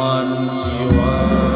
man jiwa